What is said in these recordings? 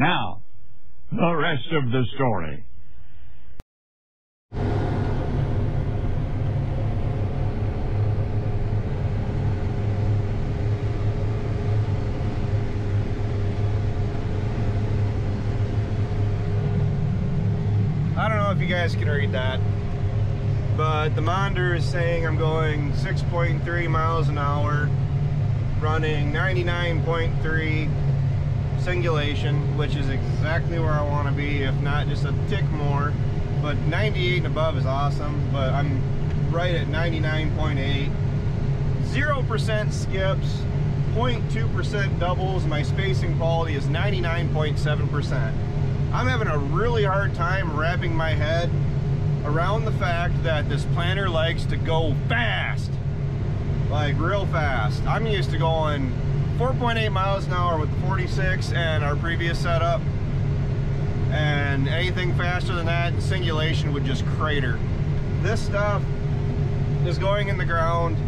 Now, the rest of the story. I don't know if you guys can read that, but the monitor is saying I'm going 6.3 miles an hour, running 99.3 singulation, which is exactly where I want to be, if not just a tick more. But 98 and above is awesome, but I'm right at 99.8. 0% skips, 0.2% doubles. My spacing quality is 99.7%. I'm having a really hard time wrapping my head around the fact that this planter likes to go fast. Like real fast. I'm used to going 4.8 miles an hour with the 46 and our previous setup. And anything faster than that, singulation would just crater. This stuff is going in the ground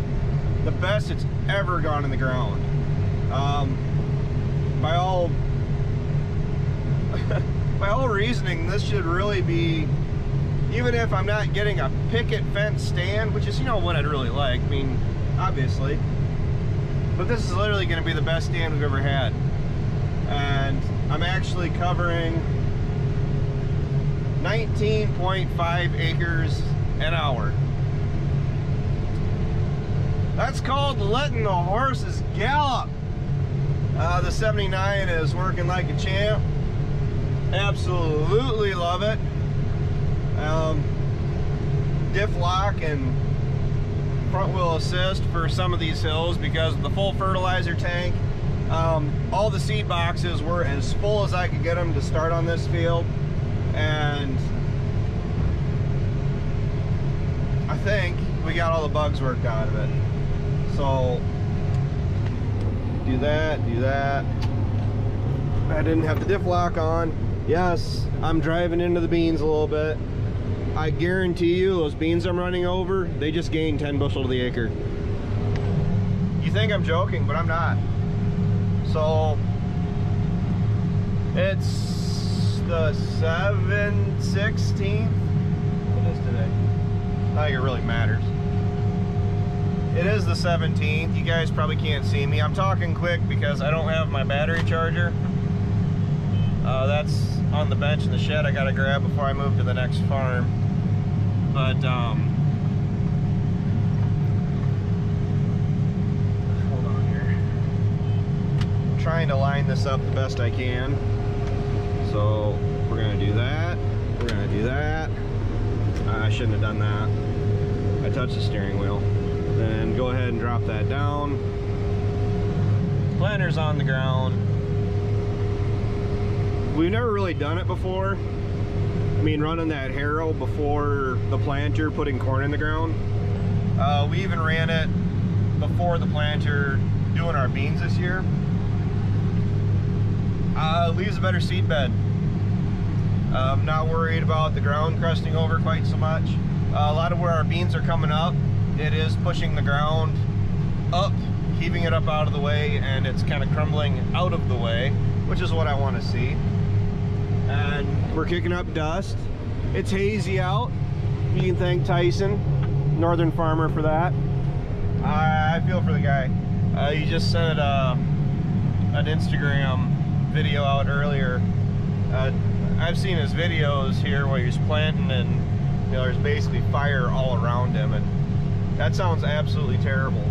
the best it's ever gone in the ground. Um, by all by all reasoning, this should really be, even if I'm not getting a picket fence stand, which is, you know, what I'd really like, I mean, obviously, but this is literally going to be the best stand we've ever had. And I'm actually covering 19.5 acres an hour. That's called letting the horses gallop. Uh, the 79 is working like a champ absolutely love it. Um, diff lock and front wheel assist for some of these hills because the full fertilizer tank. Um, all the seed boxes were as full as I could get them to start on this field. And I think we got all the bugs worked out of it. So do that, do that. I didn't have the diff lock on yes, I'm driving into the beans a little bit. I guarantee you those beans I'm running over, they just gained 10 bushel to the acre. You think I'm joking, but I'm not. So, it's the 7 16th. What is today? I think it really matters. It is the 17th. You guys probably can't see me. I'm talking quick because I don't have my battery charger. Uh, that's on the bench in the shed I gotta grab before I move to the next farm. But, um, hold on here. I'm trying to line this up the best I can. So, we're gonna do that. We're gonna do that. I shouldn't have done that. I touched the steering wheel. Then go ahead and drop that down. Planter's on the ground we've never really done it before. I mean, running that harrow before the planter, putting corn in the ground. Uh, we even ran it before the planter doing our beans this year. Uh, leaves a better seed bed. I'm not worried about the ground crusting over quite so much. Uh, a lot of where our beans are coming up, it is pushing the ground up, heaving it up out of the way, and it's kind of crumbling out of the way, which is what I want to see and we're kicking up dust. It's hazy out. You can thank Tyson, Northern Farmer, for that. I, I feel for the guy. Uh, he just sent uh, an Instagram video out earlier. Uh, I've seen his videos here where he's planting and you know, there's basically fire all around him and that sounds absolutely terrible.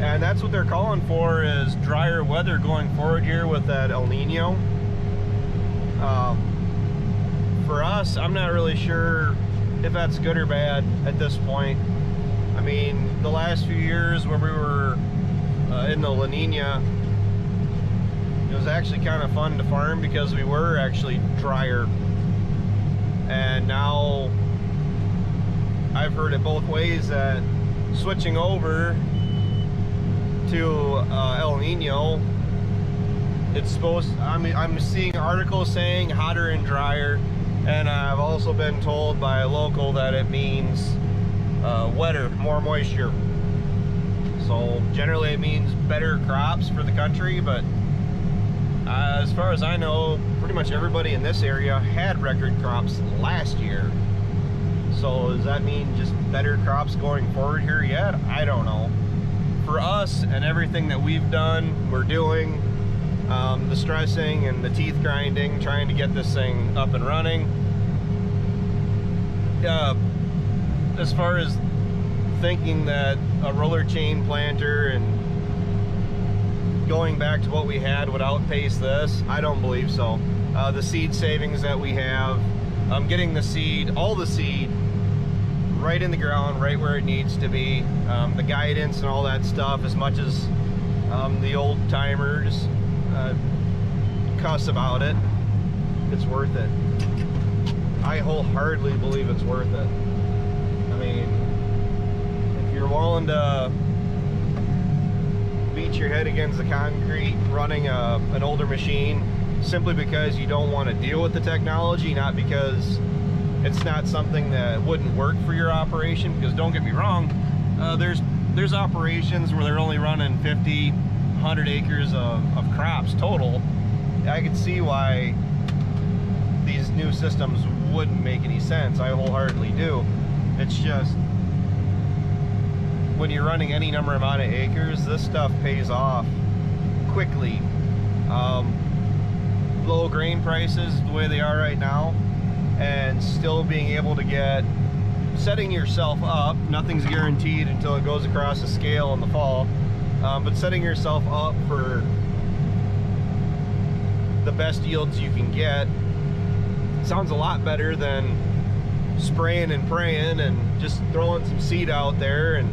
And that's what they're calling for is drier weather going forward here with that El Nino. Um, for us, I'm not really sure if that's good or bad at this point. I mean, the last few years when we were uh, in the La Nina, it was actually kind of fun to farm because we were actually drier. And now I've heard it both ways that switching over to uh, El Nino, it's supposed, I mean, I'm seeing articles saying hotter and drier and I've also been told by a local that it means uh, wetter, more moisture. So generally it means better crops for the country, but Uh, as far as I know, pretty much everybody in this area had record crops last year. So does that mean just better crops going forward here yet? I don't know. For us and everything that we've done, we're doing, um, the stressing and the teeth grinding, trying to get this thing up and running. Uh, as far as thinking that a roller chain planter and going back to what we had would outpace this, I don't believe so. Uh, the seed savings that we have, um, getting the seed, all the seed, right in the ground, right where it needs to be. Um, the guidance and all that stuff, as much as um, the old timers uh, cuss about it, it's worth it. I wholeheartedly believe it's worth it. I mean, if you're willing to beat your head against the concrete running a, an older machine simply because you don't want to deal with the technology, not because it's not something that wouldn't work for your operation. Because don't get me wrong, uh, there's there's operations where they're only running 50, 100 acres of, of crops total. I could see why these new systems wouldn't make any sense. I wholeheartedly do. It's just when you're running any number amount of acres, this stuff pays off quickly. Um, low grain prices the way they are right now, and still being able to get setting yourself up. Nothing's guaranteed until it goes across the scale in the fall, um, but setting yourself up for the best yields you can get sounds a lot better than spraying and praying and just throwing some seed out there and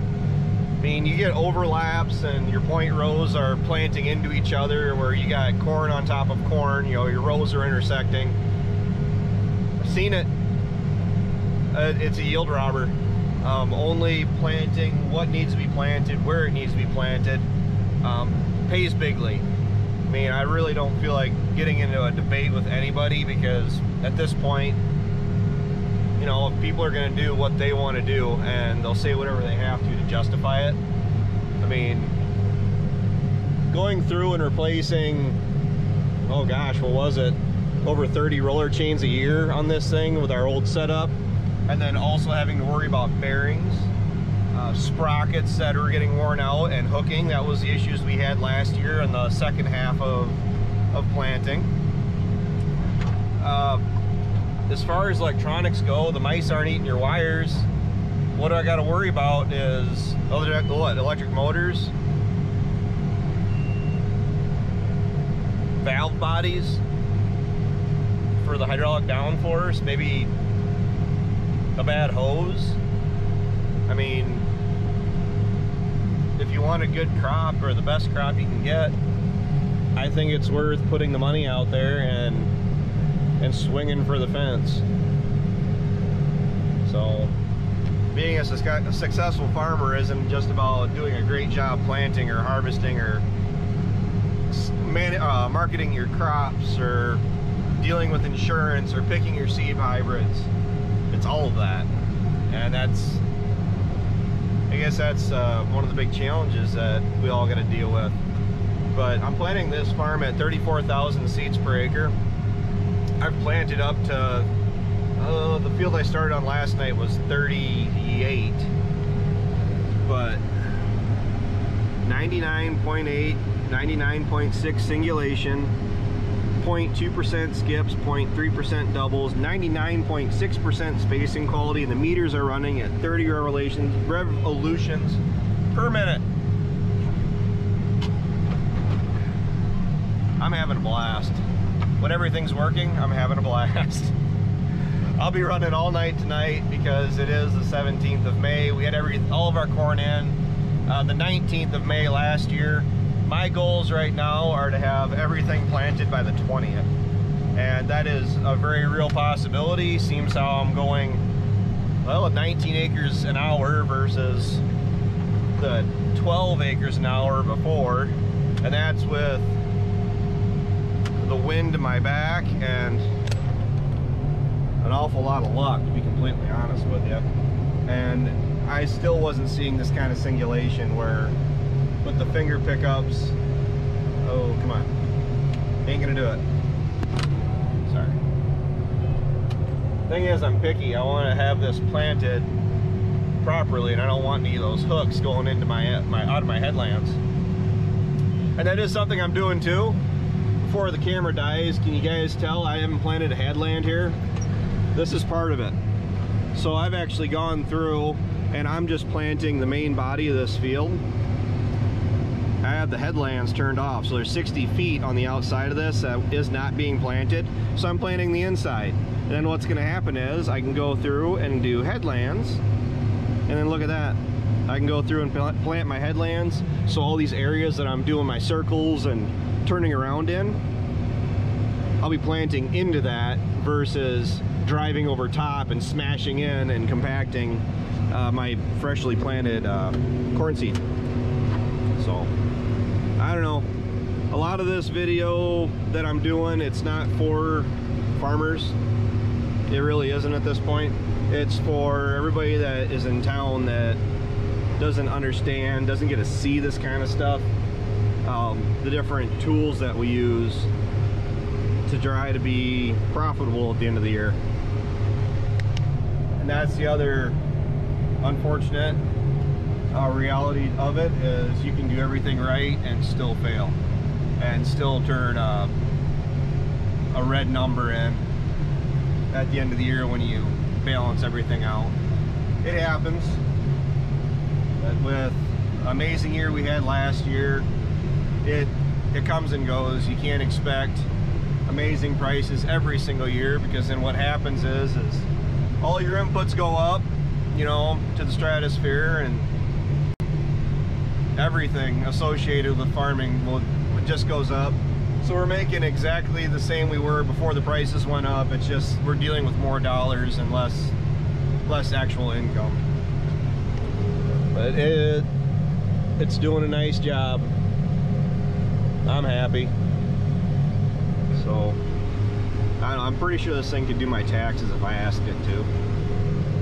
I mean, you get overlaps and your point rows are planting into each other where you got corn on top of corn, you know, your rows are intersecting. I've seen it. Uh, it's a yield robber. Um, only planting what needs to be planted, where it needs to be planted, um, pays bigly. I mean, I really don't feel like getting into a debate with anybody because at this point, you know, people are going to do what they want to do and they'll say whatever they have to to justify it. I mean, going through and replacing, oh gosh, what was it? Over 30 roller chains a year on this thing with our old setup. And then also having to worry about bearings, uh, sprockets that are getting worn out and hooking. That was the issues we had last year in the second half of, of planting. Uh, as far as electronics go, the mice aren't eating your wires. What I got to worry about is electric, electric motors, valve bodies for the hydraulic downforce, maybe a bad hose. I mean, want a good crop or the best crop you can get, I think it's worth putting the money out there and and swinging for the fence. So, being a, successful farmer isn't just about doing a great job planting or harvesting or man, uh, marketing your crops or dealing with insurance or picking your seed hybrids. It's all of that. And that's, I guess that's uh, one of the big challenges that we all got to deal with. But I'm planting this farm at 34,000 seeds per acre. I've planted up to uh, the field I started on last night was 38 but 99.8 99.6 singulation 0.2% skips 0.3% doubles 99.6% spacing quality and the meters are running at 30 revolutions revolutions per minute I'm having a blast when everything's working, I'm having a blast. I'll be running all night tonight because it is the 17th of May. We had every all of our corn in uh, the 19th of May last year. My goals right now are to have everything planted by the 20th. And that is a very real possibility. Seems how I'm going, well, at 19 acres an hour versus the 12 acres an hour before. And that's with the wind to my back and an awful lot of luck, to be completely honest with you. And I still wasn't seeing this kind of singulation where with the finger pickups, oh, come on. Ain't gonna do it. Sorry. Thing is, I'm picky. I want to have this planted properly, and I don't want any of those hooks going into my my out of my headlands. And that is something I'm doing too. Before the camera dies, can you guys tell I haven't planted a headland here? This is part of it. So I've actually gone through and I'm just planting the main body of this field. I have the headlands turned off, so there's 60 feet on the outside of this that is not being planted. So I'm planting the inside. And then what's gonna happen is I can go through and do headlands, and then look at that. I can go through and plant my headlands. So all these areas that I'm doing my circles and turning around in, I'll be planting into that versus driving over top and smashing in and compacting uh, my freshly planted uh, corn seed. So, I don't know. A lot of this video that I'm doing, it's not for farmers. It really isn't at this point. It's for everybody that is in town that doesn't understand, doesn't get to see this kind of stuff. Um, the different tools that we use to try to be profitable at the end of the year. And that's the other unfortunate uh, reality of it is you can do everything right and still fail and still turn uh, a red number in at the end of the year when you balance everything out. It happens. But with amazing year we had last year, it it comes and goes. You can't expect amazing prices every single year because then what happens is is all your inputs go up, you know, to the stratosphere and everything associated with farming will just goes up. So we're making exactly the same we were before the prices went up. It's just we're dealing with more dollars and less less actual income. But it it's doing a nice job. I'm happy. So I I'm pretty sure this thing could do my taxes if I asked it to.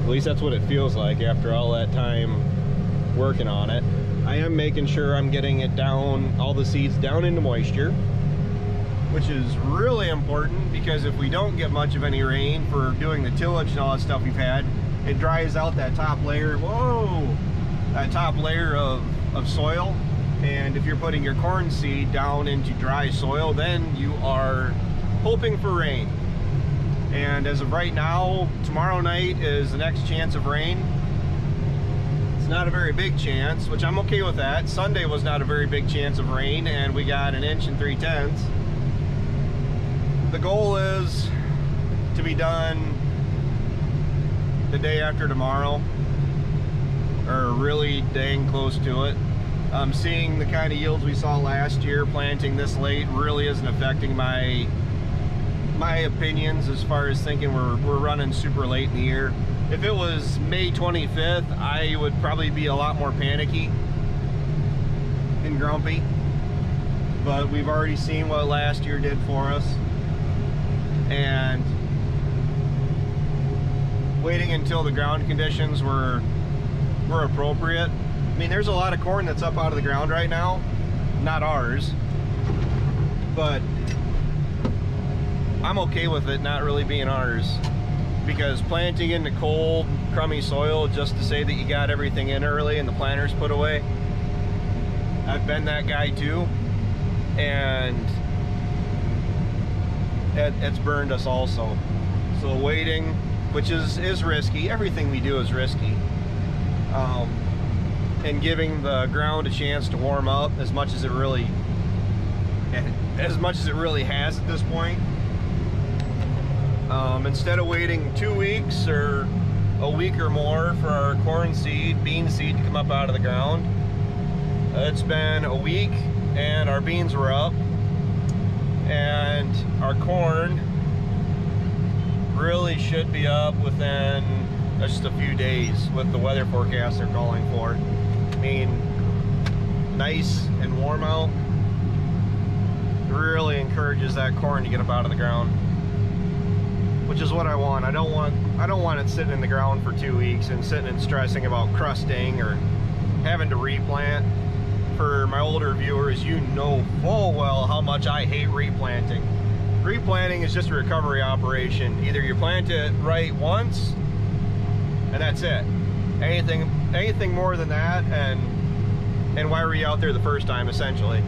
At least that's what it feels like after all that time working on it. I am making sure I'm getting it down, all the seeds down into moisture, which is really important because if we don't get much of any rain for doing the tillage and all that stuff we've had, it dries out that top layer, whoa, that top layer of, of soil. And if you're putting your corn seed down into dry soil, then you are hoping for rain. And as of right now, tomorrow night is the next chance of rain. Not a very big chance, which I'm okay with that. Sunday was not a very big chance of rain, and we got an inch and three tenths. The goal is to be done the day after tomorrow, or really dang close to it. Um, seeing the kind of yields we saw last year, planting this late really isn't affecting my my opinions as far as thinking we're, we're running super late in the year. If it was May 25th, I would probably be a lot more panicky and grumpy. But we've already seen what last year did for us. And waiting until the ground conditions were were appropriate. I mean, there's a lot of corn that's up out of the ground right now. Not ours. But I'm okay with it not really being ours because planting into cold, crummy soil just to say that you got everything in early and the planters put away. I've been that guy too, and it, it's burned us also. So waiting, which is is risky. Everything we do is risky. Um, and giving the ground a chance to warm up as much as it really, as much as it really has at this point. Um, instead of waiting two weeks or a week or more for our corn seed, bean seed to come up out of the ground, it's been a week and our beans were up and our corn really should be up within just a few days with the weather forecast they're calling for. I mean, nice and warm out really encourages that corn to get up out of the ground which is what I want. I don't want I don't want it sitting in the ground for two weeks and sitting and stressing about crusting or having to replant. for my older viewers, you know full well how much I hate replanting. Replanting is just a recovery operation. Either you plant it right once, and that's it. Anything, anything more than that, and and why were you out there the first time, essentially?